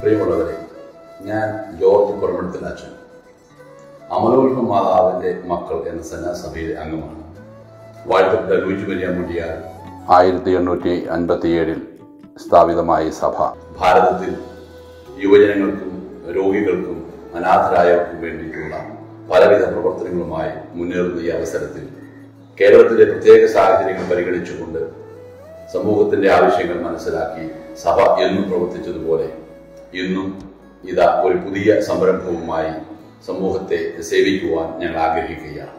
പ്രിയമുള്ളവരെ ഞാൻ ജോർജ് പുറമെടുത്തിൽ അച്ഛൻ. അമലോത്ഭ മാതാവിന്റെ മക്കൾ എന്ന സന്യാസഭയിലെ അംഗമാണ്. വാഴ്ത്തപ്പെട്ട ലൂജി മരിയ ആയിരത്തി എണ്ണൂറ്റി അൻപത്തിയേഴിൽ സ്ഥാപിതമായ സഭ. ഭാരതത്തിൽ യുവജനങ്ങൾക്കും രോഗികൾക്കും അനാഥരായവർക്കും വേണ്ടിയിട്ടുള്ള പലവിധ പ്രവർത്തനങ്ങളുമായി മുന്നേറുന്ന ഈ അവസരത്തിൽ കേരളത്തിലെ പ്രത്യേക സാഹചര്യങ്ങൾ പരിഗണിച്ചുകൊണ്ട് സമൂഹത്തിന്റെ ആവശ്യങ്ങൾ മനസ്സിലാക്കി സഭ എന്നും പ്രവർത്തിച്ചതുപോലെ ഇന്നും ഇതാ ഒരു പുതിയ സംരംഭവുമായി സമൂഹത്തെ സേവിക്കുവാൻ ഞങ്ങൾ ആഗ്രഹിക്കുകയാണ്.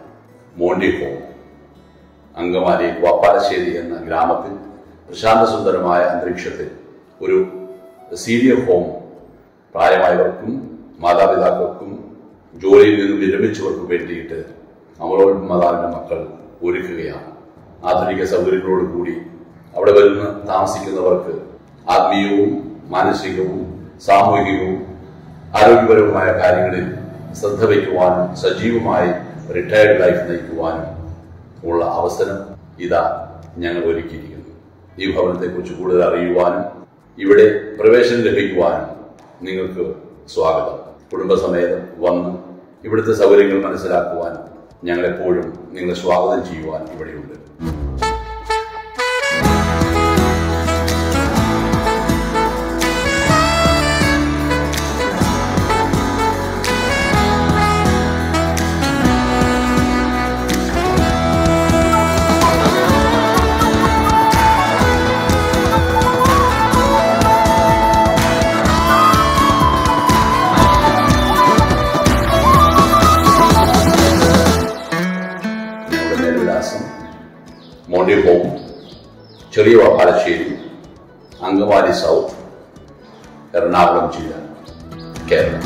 മോണ്ടി ഹോം അങ്കമാലി വാപ്പാലശ്ശേരി എന്ന ഗ്രാമത്തിൽ പ്രശാന്തസുന്ദരമായ അന്തരീക്ഷത്തിൽ ഒരു സീനിയർ ഹോം പ്രായമായവർക്കും മാതാപിതാക്കൾക്കും ജോലിയിൽ നിന്നും വിരമിച്ചവർക്കും വേണ്ടിയിട്ട് അമലോൽ മാതാവിന്റെ മക്കൾ ഒരുക്കുകയാണ്. ആധുനിക സൗകര്യങ്ങളോടുകൂടി അവിടെ വരുന്ന താമസിക്കുന്നവർക്ക് ആത്മീയവും മാനസികവും സാമൂഹികവും ആരോഗ്യപരവുമായ കാര്യങ്ങളിൽ ശ്രദ്ധ വയ്ക്കുവാനും സജീവമായി റിട്ടയർഡ് ലൈഫ് നയിക്കുവാനും ഉള്ള അവസരം ഇതാ ഞങ്ങൾ ഒരുക്കിയിരിക്കുന്നു. ഈ ഭവനത്തെക്കുറിച്ച് കൂടുതൽ അറിയുവാനും ഇവിടെ പ്രവേശനം ലഭിക്കുവാനും നിങ്ങൾക്ക് സ്വാഗതം. കുടുംബസമേതം വന്ന് ഇവിടുത്തെ സൗകര്യങ്ങൾ മനസ്സിലാക്കുവാൻ ഞങ്ങളെപ്പോഴും നിങ്ങളെ സ്വാഗതം ചെയ്യുവാൻ ഇവിടെയുണ്ട്. മോണ്ടി ഹോം ചെറിയ പാലശ്ശേരി അങ്കമാലി സൗത്ത് എറണാകുളം ജില്ല കേരളം